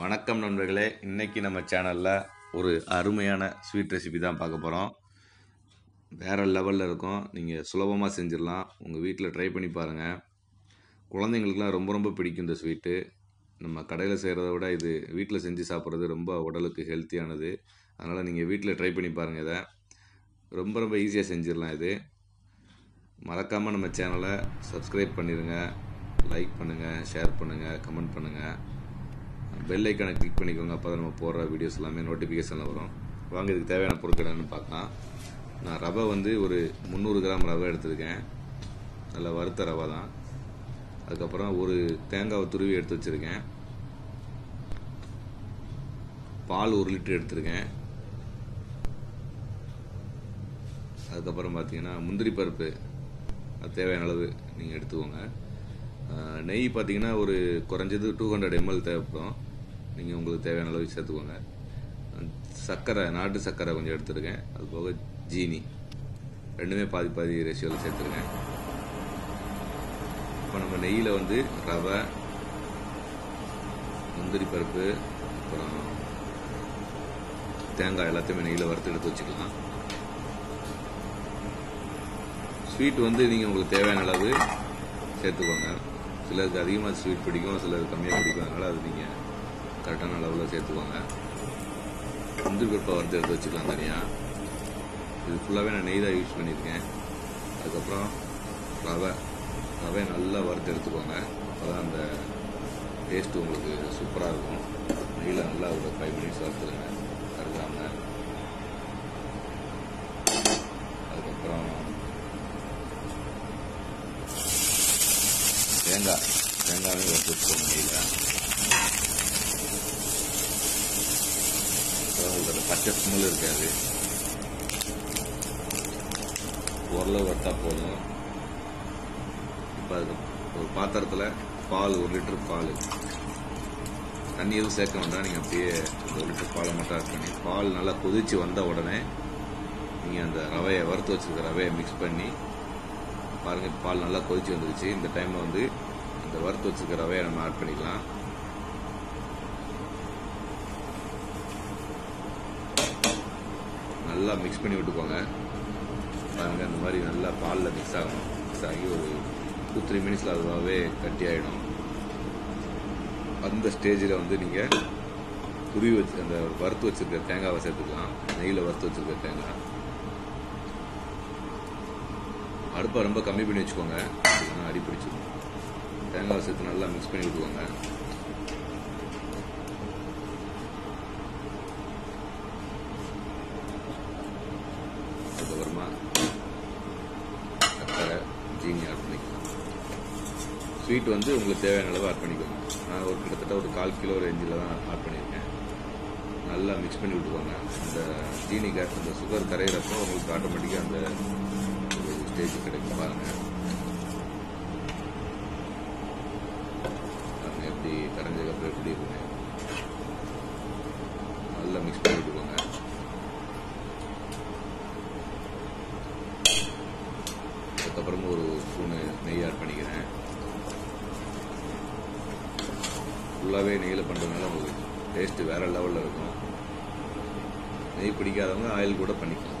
வணக்கம் நண்பர்களே. இன்றைக்கி நம்ம சேனலில் ஒரு அருமையான ஸ்வீட் ரெசிபி தான் பார்க்க போகிறோம் வேறு லெவலில் இருக்கும். நீங்கள் சுலபமாக செஞ்சிடலாம். உங்கள் வீட்டில் ட்ரை பண்ணி பாருங்கள் குழந்தைங்களுக்குலாம் ரொம்ப ரொம்ப பிடிக்கும் இந்த ஸ்வீட்டு நம்ம கடையில் செய்கிறத விட இது வீட்டில் செஞ்சு சாப்பிட்றது ரொம்ப உடலுக்கு ஹெல்த்தியானது அதனால் நீங்கள் வீட்டில் ட்ரை பண்ணி பாருங்கள் இதை. ரொம்ப ரொம்ப ஈஸியாக செஞ்சிடலாம் இது. மறக்காமல் நம்ம சேனலை சப்ஸ்கிரைப் பண்ணிடுங்க லைக் பண்ணுங்கள் ஷேர் பண்ணுங்கள் கமெண்ட் பண்ணுங்கள் பெல் ஐக்கானை கிளிக் பண்ணிக்கோங்க. அப்போ தான் நம்ம போடுற வீடியோஸ் எல்லாமே நோட்டிஃபிகேஷனில் வரும். வாங்க இதுக்கு தேவையான பொருட்கள் என்னன்னு பார்க்கலாம். நான் ரவை வந்து ஒரு முந்நூறு கிராம் ரவை எடுத்திருக்கேன். நல்ல வறுத்த ரவை தான். அதுக்கப்புறம் ஒரு தேங்காவை துருவி எடுத்து வச்சுருக்கேன். பால் ஒரு லிட்டர் எடுத்திருக்கேன். அதுக்கப்புறம் பார்த்தீங்கன்னா முந்திரி பருப்பு. அது தேவையான அளவு நீங்கள் எடுத்துக்கோங்க. நெய் பார்த்தீங்கன்னா ஒரு குறைஞ்சது டூ ஹண்ட்ரட் எம்எல் தேவைப்படும். நீங்கள் உங்களுக்கு தேவையான அளவு சேர்த்துக்கோங்க. சர்க்கரை நாட்டு சர்க்கரை கொஞ்சம் எடுத்துருக்கேன். அது போக ஜீனி. ரெண்டுமே பாதி பாதி ரேஷியோவில் சேர்த்துருக்கேன் இப்போ நம்ம நெய்யில் வந்து ரவை முந்திரி பருப்பு அப்புறம் தேங்காய் எல்லாத்தையுமே நெய்யில் வறுத்து எடுத்து வச்சுக்கலாம். ஸ்வீட் வந்து நீங்கள் உங்களுக்கு தேவையான அளவு சேர்த்துக்கோங்க. சிலருக்கு அதிகமாக ஸ்வீட் பிடிக்கும் சிலருக்கு கம்மியாக பிடிக்கும். அதனால் அது நீங்கள் கரெக்டான அளவில் சேர்த்துக்கோங்க. முந்திரி பருப்பை வறுத்து எடுத்து வச்சுக்கலாம் தனியாக இது ஃபுல்லாகவே நான் நெய் தான் யூஸ் பண்ணியிருக்கேன். அதுக்கப்புறம் ரவை. ரவை நல்லா வறுத்து எடுத்துக்கோங்க. அப்போ தான் அந்த டேஸ்ட்டு உங்களுக்கு சூப்பராக இருக்கும். நெய்யில் நல்லா ஒரு ஃபைவ் மினிட்ஸ் வறுத்துருங்க கருகாம அதுக்கப்புறம் தேங்காய் தேங்காயும் வறுத்து போக முடியல பச்சை ஸ்மெல் இருக்காது. ஓரளவு வறுத்தா போதும். இப்போ ஒரு பாத்திரத்தில் பால் ஒரு லிட்டர் பால். தண்ணி எதுவும் சேர்க்க வேண்டாம். நீங்கள் அப்படியே ஒரு லிட்டர் பாலை மட்டும் ஆட் பண்ணி பால் நல்லா கொதிச்சு வந்த உடனே நீங்கள் அந்த ரவையை வறுத்து வச்சுருக்க ரவையை மிக்ஸ் பண்ணி பாருங்கள் பால் நல்லா கொதிச்சு வந்துருச்சு. இந்த டைமில் வந்து இந்த வறுத்து வச்சிருக்க ரவையை நம்ம ஆட் பண்ணிக்கலாம். நல்லா மிக்ஸ் பண்ணி விட்டுக்கோங்க. பாருங்கள் இந்த மாதிரி நல்லா பாலில் மிக்ஸ் ஆகணும். மிக்ஸ் ஆகி ஒரு டூ த்ரீ மினிட்ஸில் அதுவாகவே கட்டி ஆகிடும் அந்த ஸ்டேஜில் வந்து நீங்கள் துருவி வச்சு அந்த வறுத்து வச்சுருக்க தேங்காவை சேர்த்துக்கலாம். நெய்யில் வறுத்து வச்சுருக்க தேங்காய். அடுப்பை ரொம்ப கம்மி பண்ணி வச்சுக்கோங்க. அடி பிடிச்சிடும் தேங்காய் சேர்த்து நல்லா மிக்ஸ் பண்ணி விட்டுக்கோங்க அதுக்கப்புறமா சர்க்கரை ஜீனி ஆட் பண்ணிக்கலாம் ஸ்வீட் வந்து உங்களுக்கு தேவையான அளவு ஆட் பண்ணிக்கோங்க. நான் ஒரு கிட்டத்தட்ட ஒரு கால் கிலோ ரேஞ்சில் தான் ஆட் பண்ணியிருக்கேன். நல்லா மிக்ஸ் பண்ணி விட்டுக்கோங்க. அந்த ஜீனி கேஸ் அந்த சுகர் கரையிறப்போ உங்களுக்கு ஆட்டோமேட்டிக்காக அந்த ஒரு ஸ்டேஜ் கிடைக்கும். பாருங்கள் பாருங்க எப்படி கரைஞ்சதுக்கப்புறம் எப்படி இருக்குங்க நல்லா மிக்ஸ் பண்ணி விட்டுக்கோங்க அதுக்கப்புறமா ஒரு ஸ்பூனு நெய் ஆட் பண்ணிக்கிறேன். ஃபுல்லாகவே நெய்யில் பண்ணுறதுனால உங்களுக்கு டேஸ்ட்டு வேறு லெவலில் இருக்கும். நெய் பிடிக்காதவங்க ஆயில் கூட பண்ணிக்கலாம்.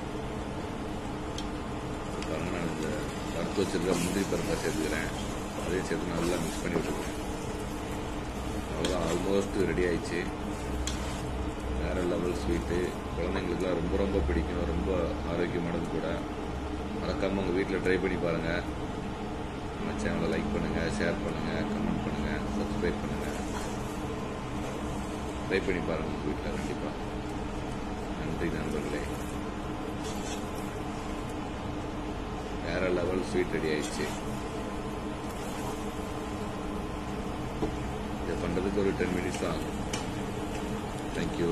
பாருங்க நான் இந்த வறுத்து வச்சுருக்க முந்திரி பருப்பை சேர்த்துக்கிறேன். அதையும் சேர்த்து நல்லா மிக்ஸ் பண்ணி விட்டுருக்கேன் ஆல்மோஸ்ட் ரெடி ஆயிடுச்சு. வேறு லெவல் ஸ்வீட்டு குழந்தைங்களுக்குலாம் ரொம்ப ரொம்ப பிடிக்கும். ரொம்ப ஆரோக்கியமானது கூட. மறக்காமல் உங்கள் வீட்டில் ட்ரை பண்ணி பாருங்கள் நம்ம சேனலை லைக் பண்ணுங்கள் ஷேர் பண்ணுங்கள் கமெண்ட் பண்ணுங்கள் சப்ஸ்கிரைப் பண்ணுங்கள் ட்ரை பண்ணி பாருங்கள் உங்கள் வீட்டில் கண்டிப்பாக நன்றி நண்பர்களே. வேற லெவல் ஸ்வீட் ரெடி ஆயிடுச்சு. பண்ணுறதுக்கு ஒரு டென் மினிட்ஸ் ஆகும். தேங்க்யூ